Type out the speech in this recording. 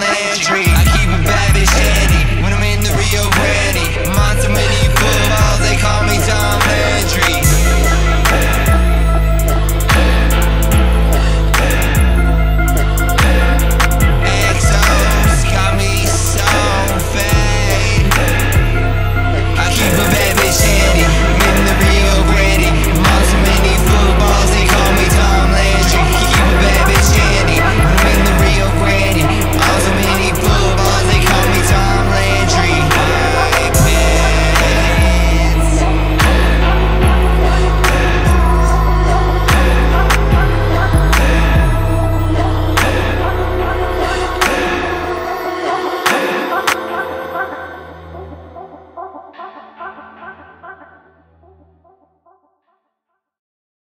the tree.